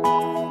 拜。